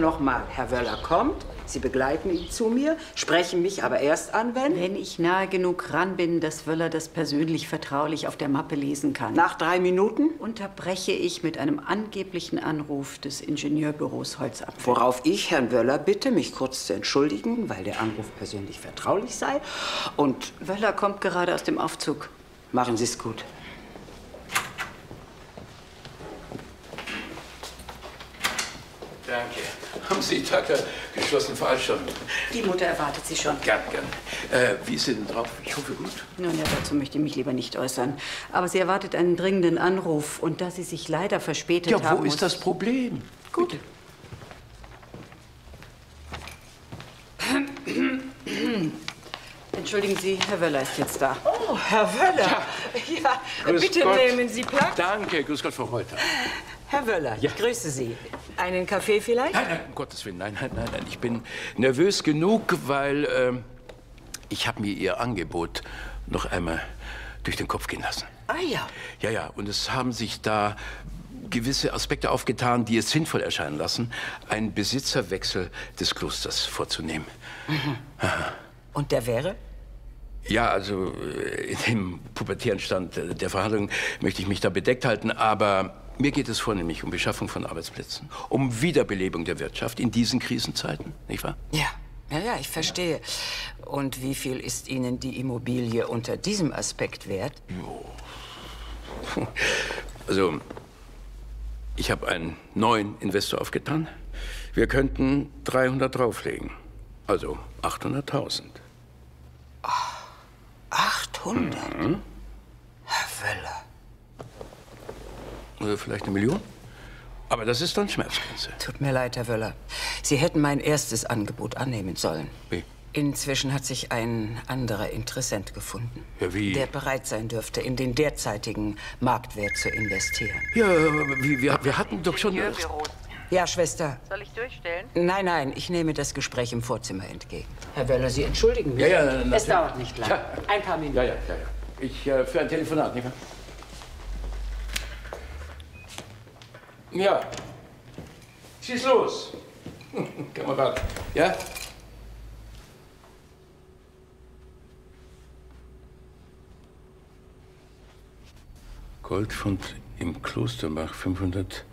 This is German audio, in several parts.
Nochmal, Herr Wöller kommt, Sie begleiten ihn zu mir, sprechen mich aber erst an, wenn... Wenn ich nahe genug ran bin, dass Wöller das persönlich vertraulich auf der Mappe lesen kann. Nach drei Minuten? Unterbreche ich mit einem angeblichen Anruf des Ingenieurbüros Holzapfel. Worauf ich Herrn Wöller bitte, mich kurz zu entschuldigen, weil der Anruf persönlich vertraulich sei. Und Wöller kommt gerade aus dem Aufzug. machen Sie es gut. Danke. Haben Sie die geschlossenen Veranstaltung? Die Mutter erwartet Sie schon. Gern, gern. Äh, wie ist sie denn drauf? Ich hoffe gut. Nun ja, dazu möchte ich mich lieber nicht äußern. Aber sie erwartet einen dringenden Anruf. Und da sie sich leider verspätet Ja, haben... wo muss- ist das Problem? Gut. Entschuldigen Sie, Herr Wöller ist jetzt da. Oh, Herr Wöller. Ja, Grüß bitte Gott. nehmen Sie Platz. Danke, grüß Gott, Frau Reuter. Herr Wöller, ich grüße Sie. Einen Kaffee vielleicht? Nein, nein, um Gottes Willen, nein, nein, nein, nein. Ich bin nervös genug, weil ähm, ich habe mir Ihr Angebot noch einmal durch den Kopf gehen lassen. Ah ja. Ja, ja, und es haben sich da gewisse Aspekte aufgetan, die es sinnvoll erscheinen lassen, einen Besitzerwechsel des Klosters vorzunehmen. Und der wäre? Ja, also äh, in dem pubertären Stand der Verhandlungen möchte ich mich da bedeckt halten, aber mir geht es vornehmlich um Beschaffung von Arbeitsplätzen, um Wiederbelebung der Wirtschaft in diesen Krisenzeiten, nicht wahr? Ja. Ja, ja, ich verstehe. Und wie viel ist Ihnen die Immobilie unter diesem Aspekt wert? Also, ich habe einen neuen Investor aufgetan. Wir könnten 300 drauflegen, also 800.000. 800? Herr Wöller. Oder vielleicht eine Million? Aber das ist dann Schmerzgrenze. Tut mir leid, Herr Wöller. Sie hätten mein erstes Angebot annehmen sollen. Wie? Inzwischen hat sich ein anderer Interessent gefunden. Ja, wie? Der bereit sein dürfte, in den derzeitigen Marktwert zu investieren. Ja, wie, wir, wir hatten doch schon... Ja, Schwester. Soll ich durchstellen? Nein, nein, ich nehme das Gespräch im Vorzimmer entgegen. Herr Wöller, Sie entschuldigen mich. Ja, ja, natürlich. Es dauert nicht lang. Ja. Ein paar Minuten. Ja, ja, ja, ja. Ich äh, für ein Telefonat, nicht wahr? Ja. Schieß los. Kamerad. Ja? Goldfund im Klosterbach, 500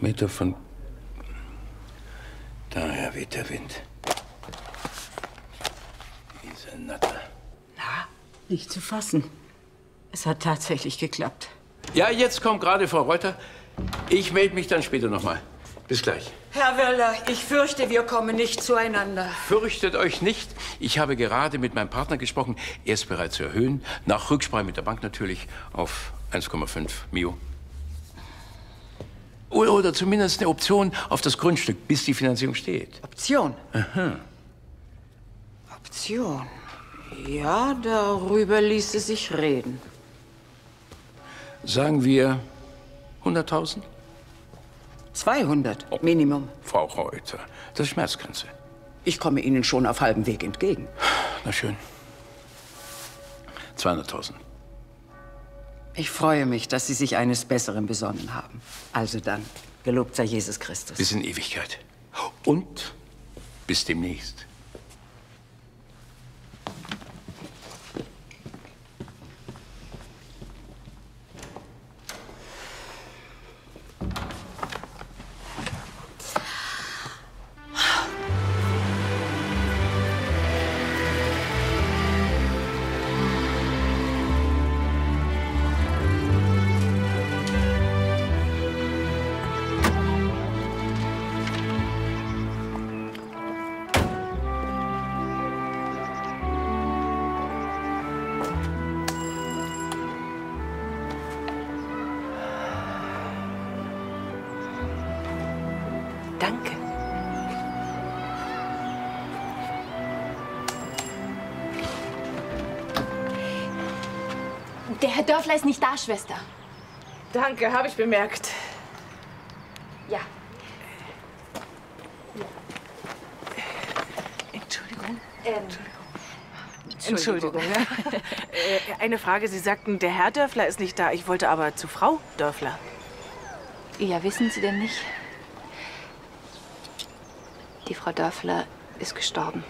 Meter von... Daher weht der Wind. Diese Natter. Nicht zu fassen. Es hat tatsächlich geklappt. Ja, jetzt kommt gerade Frau Reuter. Ich melde mich dann später nochmal. Bis gleich. Herr Wöller, ich fürchte, wir kommen nicht zueinander. Fürchtet euch nicht. Ich habe gerade mit meinem Partner gesprochen. Er ist bereit zu erhöhen. Nach Rücksprache mit der Bank natürlich auf 1,5 Mio. Oder, zumindest eine Option auf das Grundstück, bis die Finanzierung steht. Option. Option. Ja, darüber ließe sich reden. Sagen wir 100.000? 200 Minimum. Frau Reuter, das ist Schmerzgrenze. Ich komme Ihnen schon auf halbem Weg entgegen. Na schön. 200.000. Ich freue mich, dass Sie sich eines Besseren besonnen haben. Also dann, gelobt sei Jesus Christus. Bis in Ewigkeit. Und bis demnächst. Herr Dörfler ist nicht da, Schwester. Danke, habe ich bemerkt. Ja. Entschuldigung. Ähm, Entschuldigung. ja. äh, eine Frage. Sie sagten, der Herr Dörfler ist nicht da. Ich wollte aber zu Frau Dörfler. ja, wissen Sie denn nicht? Die Frau Dörfler ist gestorben.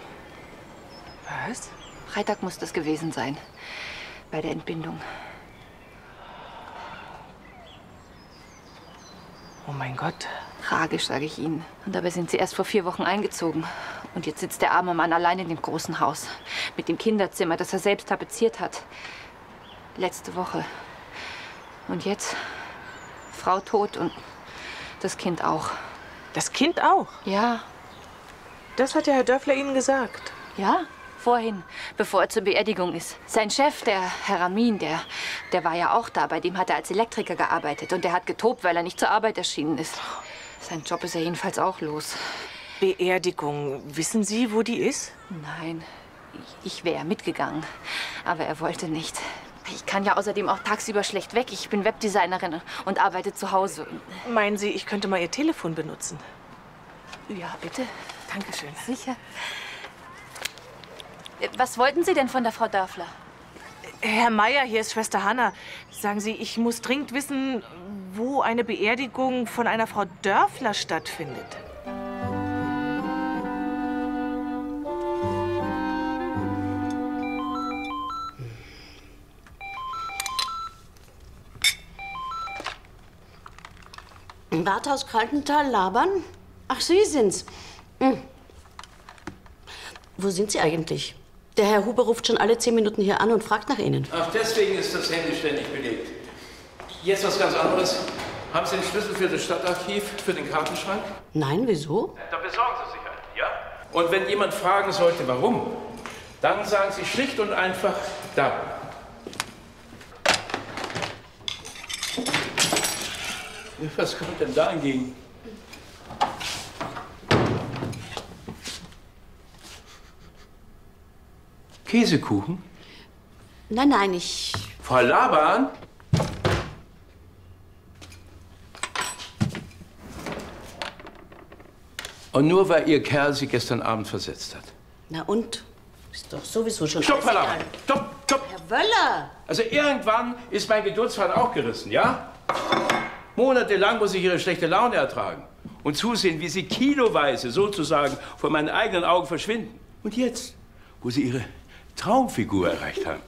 Was? Freitag muss das gewesen sein. Bei der Entbindung. Oh mein Gott. Tragisch, sage ich Ihnen. Und dabei sind Sie erst vor vier Wochen eingezogen. Und jetzt sitzt der arme Mann allein in dem großen Haus. Mit dem Kinderzimmer, das er selbst tapeziert hat. Letzte Woche. Und jetzt Frau tot und das Kind auch. Das Kind auch? Ja, Das hat der Herr Dörfler Ihnen gesagt. ja, vorhin, bevor er zur Beerdigung ist. Sein Chef, der Herr Ramin, der, der war ja auch da. Bei dem hat er als Elektriker gearbeitet. Und der hat getobt, weil er nicht zur Arbeit erschienen ist. Sein Job ist er jedenfalls auch los. Beerdigung. Wissen Sie, wo die ist? Nein, ich, ich wäre mitgegangen. Aber er wollte nicht. Ich kann ja außerdem auch tagsüber schlecht weg. Ich bin Webdesignerin und arbeite zu Hause. Meinen Sie, ich könnte mal Ihr Telefon benutzen? Ja, bitte. Dankeschön. Sicher. Was wollten Sie denn von der Frau Dörfler? Herr Meier, hier ist Schwester Hanna. Sagen Sie, ich muss dringend wissen, wo eine Beerdigung von einer Frau Dörfler stattfindet. Im Rathaus Kaltental labern? Ach, Sie sind's. Hm. Wo sind Sie eigentlich? Der Herr Huber ruft schon alle zehn Minuten hier an und fragt nach Ihnen. Ach, deswegen ist das Handy ständig belegt. Jetzt was ganz anderes. Haben Sie den Schlüssel für das Stadtarchiv, für den Kartenschrank? Nein, wieso? Da besorgen Sie sich einen, ja? Und wenn jemand fragen sollte, warum, dann sagen Sie schlicht und einfach da. Was kommt denn da entgegen? Käsekuchen? Nein, nein, ich. Frau Laban? Und nur weil Ihr Kerl Sie gestern Abend versetzt hat. Na und? Ist doch sowieso schon. Stopp, Frau Laban! Stopp, stopp! Herr Wöller! Also irgendwann ist mein Geduldsfaden auch gerissen, ja? Monatelang muss ich Ihre schlechte Laune ertragen und zusehen, wie Sie kiloweise sozusagen vor meinen eigenen Augen verschwinden. Und jetzt, wo Sie Ihre Traumfigur erreicht haben,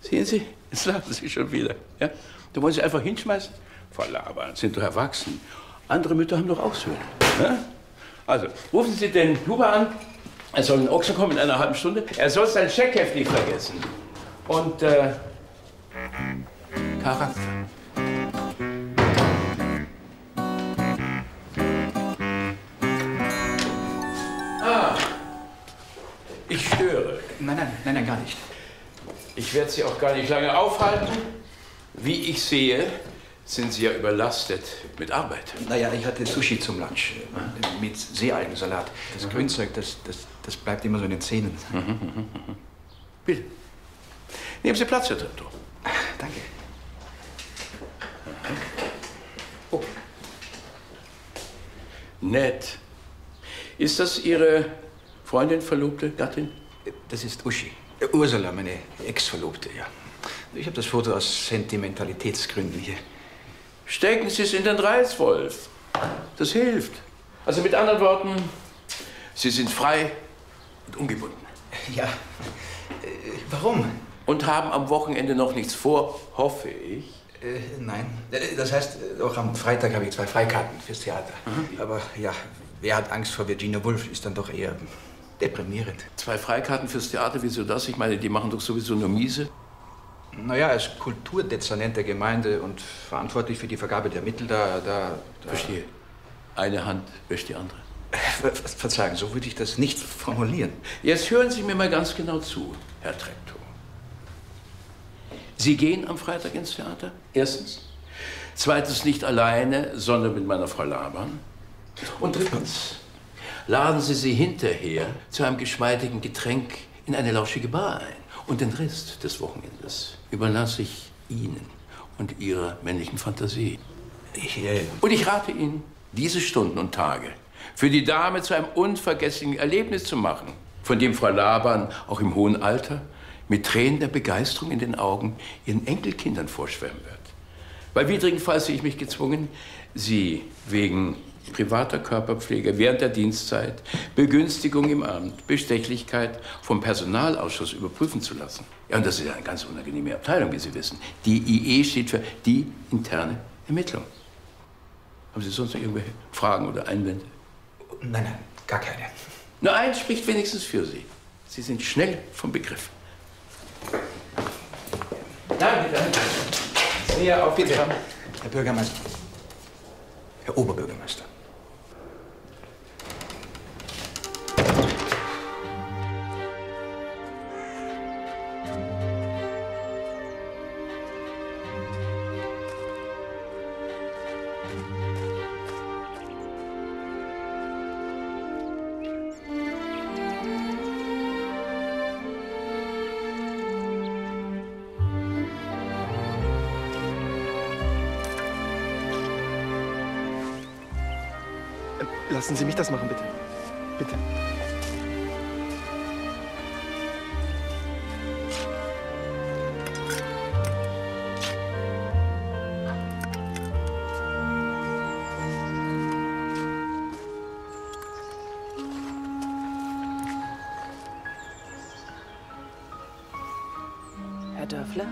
sehen Sie, jetzt lachen Sie schon wieder. Ja? Da wollen Sie einfach hinschmeißen? Laban, sind doch erwachsen. Andere Mütter haben doch auch Söhne. Ja? Also, rufen Sie den Huber an. Er soll in Ochsen kommen in einer halben Stunde. Er soll sein Scheckheft nicht vergessen. Und, äh, Charakter. Nein, nein, nein, nein, gar nicht. Ich werde Sie auch gar nicht lange aufhalten. Wie ich sehe, sind Sie ja überlastet mit Arbeit. Naja, ich hatte Sushi zum Lunch äh, mit Seealgensalat. Das Grünzeug, das, das, das bleibt immer so in den Zähnen. Bitte. Nehmen Sie Platz, Herr Treptow. Danke. Nett. Ist das Ihre Freundin, Verlobte, Gattin? Das ist Uschi. Äh, Ursula, meine Ex-Verlobte, ja. Ich habe das Foto aus Sentimentalitätsgründen hier. Stecken Sie es in den Reiswolf. Das hilft. Also mit anderen Worten, Sie sind frei und ungebunden. Ja. Äh, warum? Und haben am Wochenende noch nichts vor, hoffe ich. Äh, nein. Äh, Das heißt, äh, auch am Freitag habe ich zwei Freikarten fürs Theater. Aber ja, wer hat Angst vor Virginia Woolf, ist dann doch eher deprimierend. Zwei Freikarten fürs Theater, wieso das? Ich meine, die machen doch sowieso nur miese. Naja, als Kulturdezernent der Gemeinde und verantwortlich für die Vergabe der Mittel, da. da, da Verstehe. Eine Hand wäscht die andere. Ver- ver- Verzeihung, so würde ich das nicht formulieren. Jetzt hören Sie mir mal ganz genau zu, Herr Treptow. Sie gehen am Freitag ins Theater? Erstens. Zweitens nicht alleine, sondern mit meiner Frau Laban. Und drittens, laden Sie sie hinterher zu einem geschmeidigen Getränk in eine lauschige Bar ein. Und den Rest des Wochenendes überlasse ich Ihnen und Ihrer männlichen Fantasie. Ich, äh, Und ich rate Ihnen, diese Stunden und Tage für die Dame zu einem unvergesslichen Erlebnis zu machen, von dem Frau Laban auch im hohen Alter mit Tränen der Begeisterung in den Augen ihren Enkelkindern vorschwärmen wird. Bei widrigen Fall sehe ich mich gezwungen, sie wegen privater Körperpfleger während der Dienstzeit, Begünstigung im Amt, Bestechlichkeit vom Personalausschuss überprüfen zu lassen. Ja, und das ist ja eine ganz unangenehme Abteilung, wie Sie wissen. Die IE steht für die interne Ermittlung. Haben Sie sonst noch irgendwelche Fragen oder Einwände? Nein, nein, gar keine. Nur eins spricht wenigstens für Sie. Sie sind schnell vom Begriff. Danke, danke. Sehr aufmerksam. Herr Bürgermeister. Herr Oberbürgermeister. Lassen Sie mich das machen, bitte. Bitte. Herr Dörfler?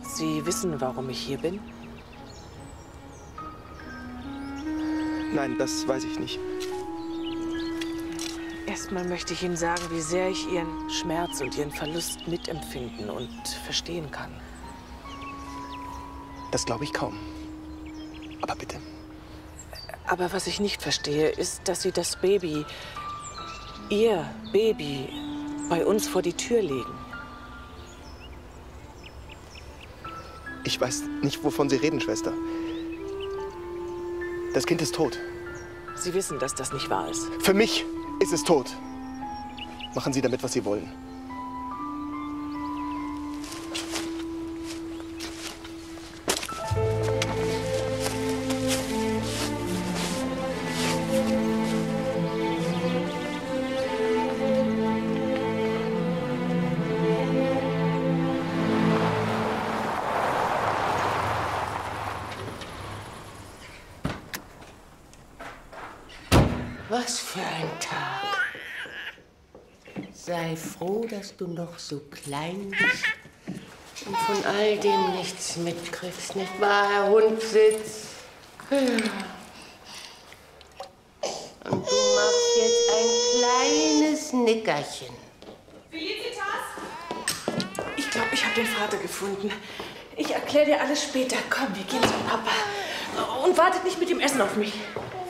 Sie wissen, warum ich hier bin? Nein, das weiß ich nicht. Erstmal möchte ich Ihnen sagen, wie sehr ich Ihren Schmerz und Ihren Verlust mitempfinden und verstehen kann. Das glaube ich kaum. Aber bitte. Aber was ich nicht verstehe, ist, dass Sie das Baby, Ihr Baby, bei uns vor die Tür legen. Ich weiß nicht, wovon Sie reden, Schwester. Das Kind ist tot. Sie wissen, dass das nicht wahr ist. Für mich ist es tot. Machen Sie damit, was Sie wollen. Dass du noch so klein bist und von all dem nichts mitkriegst, nicht wahr, Herr Hundsitz? Und du machst jetzt ein kleines Nickerchen. Ich glaube, ich habe den Vater gefunden. Ich erkläre dir alles später. Komm, wir gehen zum Papa. Und wartet nicht mit dem Essen auf mich.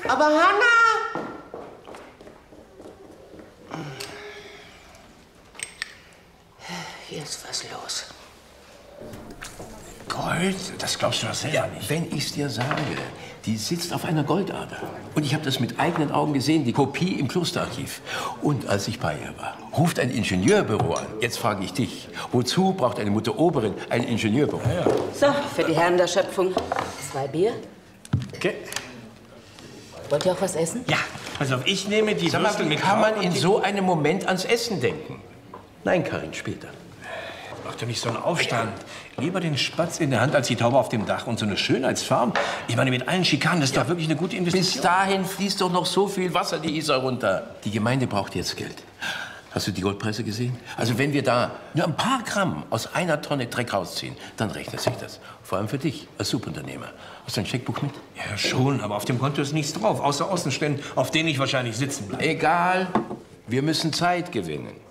Aber Hannah! Hier ist was los. Gold? Das glaubst du doch selber nicht. Wenn ich's dir sage, die sitzt auf einer Goldader. Und ich habe das mit eigenen Augen gesehen, die Kopie im Klosterarchiv. Und als ich bei ihr war, ruft ein Ingenieurbüro an. Jetzt frage ich dich, wozu braucht eine Mutter Oberin ein Ingenieurbüro? So, für die Herren der Schöpfung. Zwei Bier. Okay. Wollt ihr auch was essen? Ja, auf, ich nehme die Sag mal, Würstel wie mit kann man in so einem Moment ans Essen denken? Nein, Karin, später. Mach doch nicht so einen Aufstand. Lieber den Spatz in der Hand als die Taube auf dem Dach und so eine Schönheitsfarm. Ich meine, mit allen Schikanen, das ist doch wirklich eine gute Bis Investition. dahin fließt doch noch so viel Wasser die Isar runter. Die Gemeinde braucht jetzt Geld. Hast du die Goldpreise gesehen? Also wenn wir da nur ein paar Gramm aus einer Tonne Dreck rausziehen, dann rechnet sich das. Vor allem für dich als Subunternehmer. Hast du ein Scheckbuch mit? Ja, schon, aber auf dem Konto ist nichts drauf, außer Außenständen, auf denen ich wahrscheinlich sitzen bleibe. Egal, wir müssen Zeit gewinnen.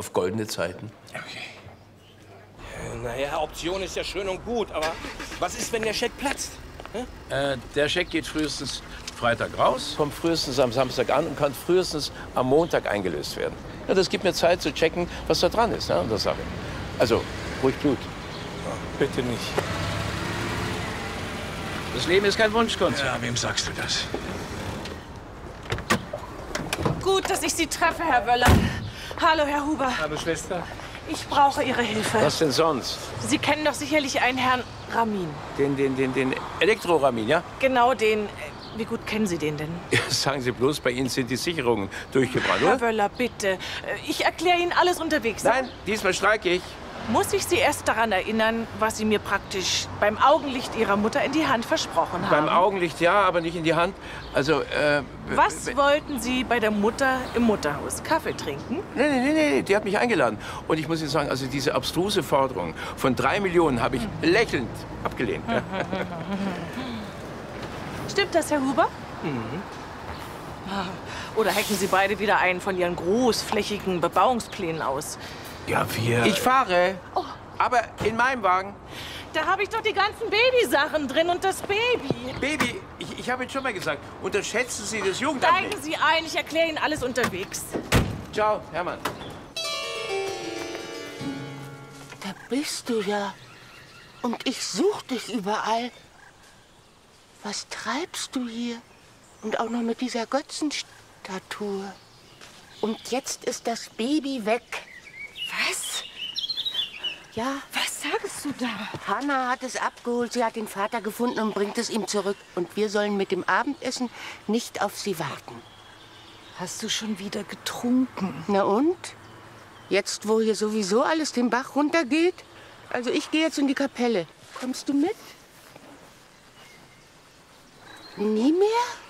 Auf goldene Zeiten. Naja, Option ist ja schön und gut, aber was ist, wenn der Scheck platzt? Äh, der Scheck geht frühestens Freitag raus, kommt frühestens am Samstag an und kann frühestens am Montag eingelöst werden. Ja, das gibt mir Zeit zu checken, was da dran ist ne, an der Sache. Also, ruhig Blut. Bitte nicht. Das Leben ist kein Wunschkonzert. Ja, wem sagst du das? Gut, dass ich Sie treffe, Herr Wöller. Hallo, Herr Huber. Hallo, Schwester. Ich brauche Ihre Hilfe. Was denn sonst? Sie kennen doch sicherlich einen Herrn Ramin. Den, den, den, den Elektroramin, ja? Genau den. äh, Wie gut kennen Sie den denn? ja? Sagen Sie bloß, bei Ihnen sind die Sicherungen durchgebrannt, Herr oder? Wöller, bitte. Äh, Ich erkläre Ihnen alles unterwegs. Nein, diesmal streike ich. Muss ich Sie erst daran erinnern, was Sie mir praktisch beim Augenlicht Ihrer Mutter in die Hand versprochen haben. Beim Augenlicht ja, aber nicht in die Hand. Also, äh... Was wollten Sie bei der Mutter im Mutterhaus? Kaffee trinken? Nee, nee, nee, nee, die hat mich eingeladen. Und ich muss Ihnen sagen, also diese abstruse Forderung von drei Millionen habe ich lächelnd abgelehnt. Stimmt das, Herr Huber? Mhm. Ah, Oder hacken Sie beide wieder einen von Ihren großflächigen Bebauungsplänen aus? Ja, wir... Ich fahre, aber in meinem Wagen. Da habe ich doch die ganzen Babysachen drin und das Baby. Baby, ich, ich habe Ihnen schon mal gesagt, unterschätzen Sie das Jugendamt Steigen nicht. Sie ein, ich erkläre Ihnen alles unterwegs. Ciao, Hermann. Da bist du ja. Und ich such dich überall. Was treibst du hier? Und auch noch mit dieser Götzenstatue. Und jetzt ist das Baby weg. Was? Ja. Was sagst du da? Hanna hat es abgeholt. Sie hat den Vater gefunden und bringt es ihm zurück. Und wir sollen mit dem Abendessen nicht auf sie warten. Hast du schon wieder getrunken? Na und? Jetzt, wo hier sowieso alles den Bach runtergeht? Also ich gehe jetzt in die Kapelle. Kommst du mit? Nie mehr?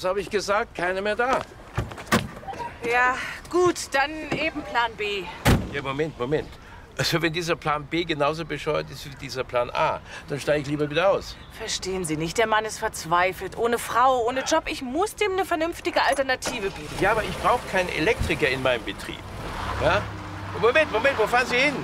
Was habe ich gesagt? Keine mehr da. Ja, gut, dann eben Plan B. Ja, Moment, Moment. Also wenn dieser Plan B genauso bescheuert ist wie dieser Plan A, dann steige ich lieber wieder aus. Verstehen Sie nicht, der Mann ist verzweifelt. Ohne Frau, ohne Job. Ich muss dem eine vernünftige Alternative bieten. Ja, aber ich brauche keinen Elektriker in meinem Betrieb. Ja? Moment, Moment, wo fahren Sie hin?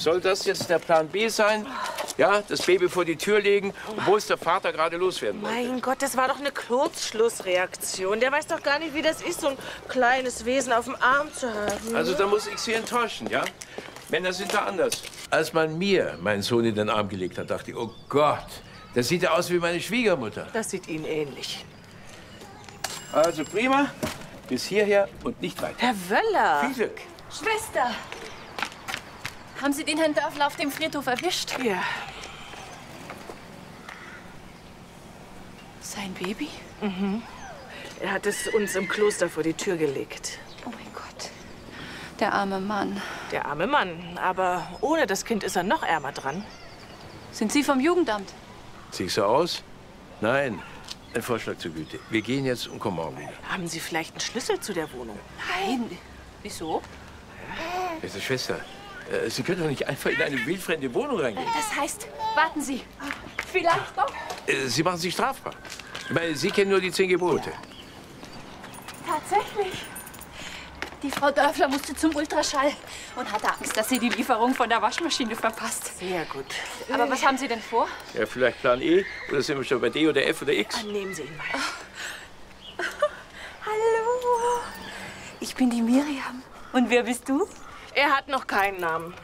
Soll das jetzt der Plan B sein? Ja, das Baby vor die Tür legen, obwohl es der Vater gerade loswerden wollte. Mein Gott, das war doch eine Kurzschlussreaktion. Der weiß doch gar nicht, wie das ist, so ein kleines Wesen auf dem Arm zu haben. Also da muss ich Sie enttäuschen, ja? Männer sind da anders. Als man mir meinen Sohn in den Arm gelegt hat, dachte ich, oh Gott, das sieht ja aus wie meine Schwiegermutter. Das sieht Ihnen ähnlich. Also prima, bis hierher und nicht weiter. Herr Wöller! Viel Glück. Schwester! Haben Sie den Herrn Dörfler auf dem Friedhof erwischt? Ja. Sein Baby? Mhm. Er hat es uns im Kloster vor die Tür gelegt. Oh mein Gott. Der arme Mann. Der arme Mann. Aber ohne das Kind ist er noch ärmer dran. Sind Sie vom Jugendamt? Sieh ich so aus? Nein. Ein Vorschlag zur Güte. Wir gehen jetzt und kommen morgen wieder. Haben Sie vielleicht einen Schlüssel zu der Wohnung? Nein. Wieso? Beste Schwester, äh, Sie können doch nicht einfach in eine wildfremde Wohnung reingehen. Das heißt, warten Sie. Vielleicht doch. Äh, Sie machen sich strafbar. Meine, Sie kennen nur die zehn Gebote. Tatsächlich. Die Frau Dörfler musste zum Ultraschall und hatte Angst, dass sie die Lieferung von der Waschmaschine verpasst. Sehr gut. Aber was haben Sie denn vor? Ja, vielleicht Plan E oder sind wir schon bei D oder F oder X? Nehmen Sie ihn mal. Hallo. Ich bin die Miriam. Und wer bist du? Er hat noch keinen Namen.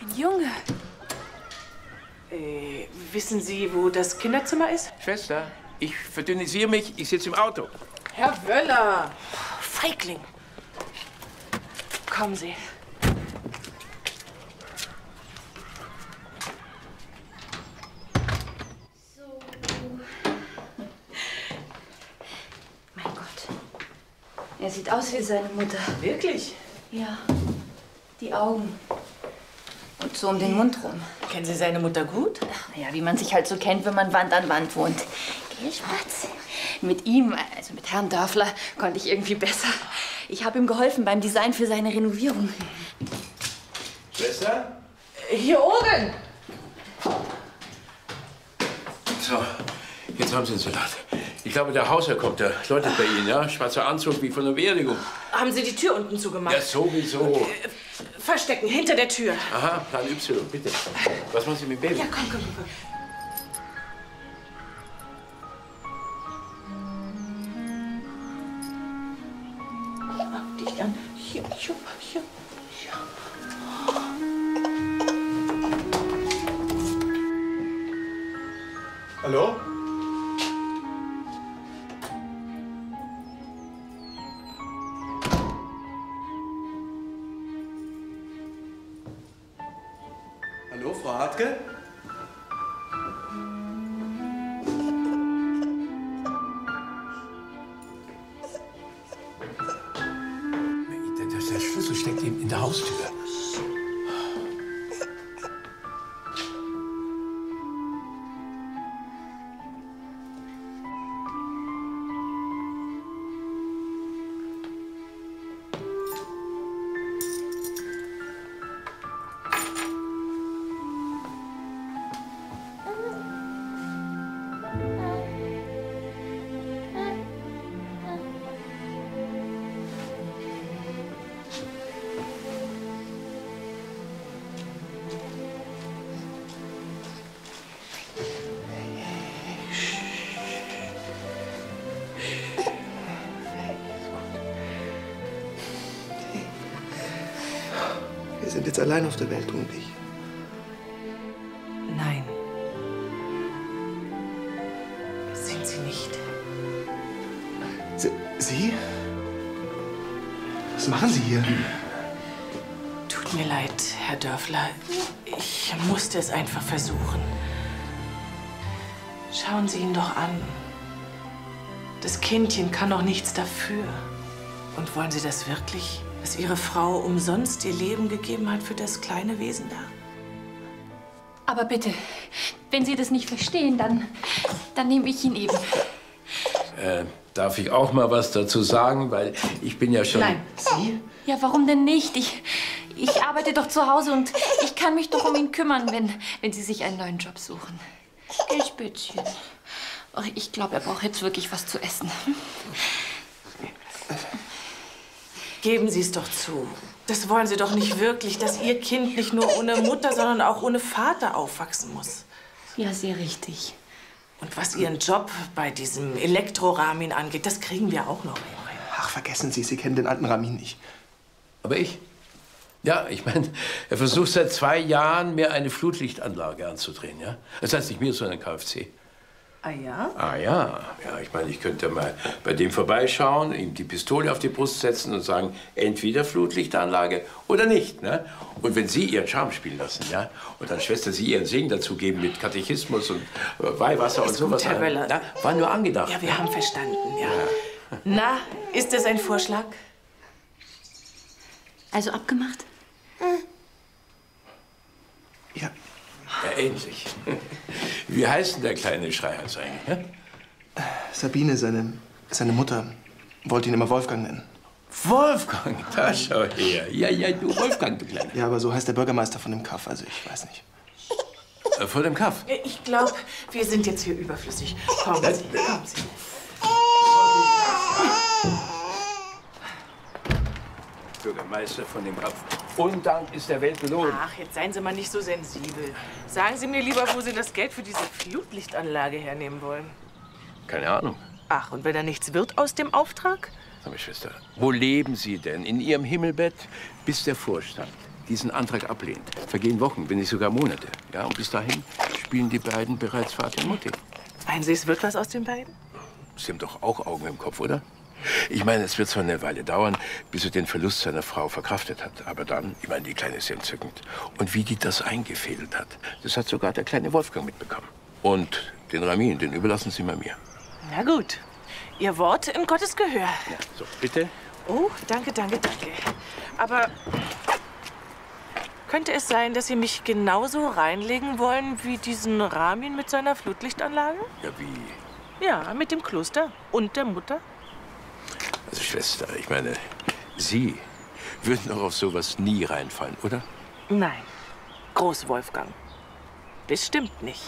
Ein Junge. Äh, wissen Sie, wo das Kinderzimmer ist? Schwester, ich verdünnisiere mich, ich sitze im Auto. Herr Wöller! Feigling! Kommen Sie. Mein Gott. Er sieht aus wie seine Mutter. Wirklich? Ja. Die Augen. Und so um den Mund rum. Kennen Sie seine Mutter gut? Naja, wie man sich halt so kennt, wenn man Wand an Wand wohnt. Gell, Spatz? Mit ihm, also mit Herrn Dörfler, konnte ich irgendwie besser. Ich habe ihm geholfen beim Design für seine Renovierung. Schwester? Hier oben! So, jetzt haben Sie einen Salat. Ich glaube, der Hausherr kommt, der läutet bei Ihnen, ja? Schwarzer Anzug wie von der Beerdigung. Haben Sie die Tür unten zugemacht? Ja, sowieso. Verstecken, hinter der Tür. Aha, Plan Y, bitte. Was machen Sie mit dem Baby? Ja, komm, komm, komm. Sind jetzt allein auf der Welt, du und ich. Nein. Sind Sie nicht. Sie? Sie? Was machen Sie hier? Tut mir leid, Herr Dörfler. Ich musste es einfach versuchen. Schauen Sie ihn doch an. Das Kindchen kann doch nichts dafür. Und wollen Sie das wirklich, dass Ihre Frau umsonst ihr Leben gegeben hat für das kleine Wesen da? Aber bitte, wenn Sie das nicht verstehen, dann, dann nehme ich ihn eben. Äh, darf ich auch mal was dazu sagen? Weil ich bin ja schon... Nein. Sie? Ja, warum denn nicht? Ich, ich arbeite doch zu Hause und ich kann mich doch um ihn kümmern, wenn, wenn Sie sich einen neuen Job suchen. Gell, Spätzchen? Oh, ich glaube, er braucht jetzt wirklich was zu essen. Geben Sie es doch zu. Das wollen Sie doch nicht wirklich, dass Ihr Kind nicht nur ohne Mutter, sondern auch ohne Vater aufwachsen muss. Ja, sehr richtig. Und was Ihren Job bei diesem Elektroramin angeht, das kriegen wir auch noch hin. Ach, vergessen Sie, Sie kennen den alten Ramin nicht. Aber ich? Ja, ich meine, er versucht seit zwei Jahren, mir eine Flutlichtanlage anzudrehen, ja? Das heißt nicht mir, sondern KFC. Ah ja? Ah ja, ja, ich meine, ich könnte mal bei dem vorbeischauen, ihm die Pistole auf die Brust setzen und sagen, entweder Flutlichtanlage oder nicht. Ne? Und wenn Sie Ihren Charme spielen lassen, ja, und dann Schwester Sie Ihren Segen dazugeben mit Katechismus und äh, Weihwasser und Ist gut, sowas. Herr Wöller. Na, war nur angedacht. Ja, wir haben verstanden, ja. Na, ist das ein Vorschlag? Also abgemacht? Ja. Ja, ähnlich. Wie heißt denn der kleine Schreihals eigentlich? Ne? Sabine, seine, seine Mutter, wollte ihn immer Wolfgang nennen. Wolfgang, da schau her. Ja, ja, du Wolfgang, du Kleiner. Ja, aber so heißt der Bürgermeister von dem Kaff, also ich weiß nicht. Äh, Vor dem Kaff. Ich glaube, wir sind jetzt hier überflüssig. Kommen Sie, kommen Sie. Bürgermeister von dem Kaff. Undank ist der Welt belohnt. Ach, jetzt seien Sie mal nicht so sensibel. Sagen Sie mir lieber, wo Sie das Geld für diese Flutlichtanlage hernehmen wollen. Keine Ahnung. Ach, und wenn da nichts wird aus dem Auftrag? Sag mal, Schwester, wo leben Sie denn? In Ihrem Himmelbett? Bis der Vorstand diesen Antrag ablehnt. Vergehen Wochen, wenn nicht sogar Monate. Ja, und bis dahin spielen die beiden bereits Vater und Mutti. Meinen Sie, es wird was aus den beiden? Sie haben doch auch Augen im Kopf, oder? Ich meine, es wird zwar eine Weile dauern, bis er den Verlust seiner Frau verkraftet hat. Aber dann, ich meine, die Kleine ist ja entzückend. Und wie die das eingefädelt hat, das hat sogar der kleine Wolfgang mitbekommen. Und den Ramin, den überlassen Sie mal mir. Na gut. Ihr Wort in Gottes Gehör. Ja, so, bitte. Oh, danke, danke, danke. Aber könnte es sein, dass Sie mich genauso reinlegen wollen wie diesen Ramin mit seiner Flutlichtanlage? Ja, wie? Ja, mit dem Kloster und der Mutter. Schwester, ich meine, Sie würden doch auf sowas nie reinfallen, oder? Nein, Groß Wolfgang. Bestimmt nicht.